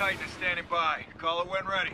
Titan is standing by. Call it when ready.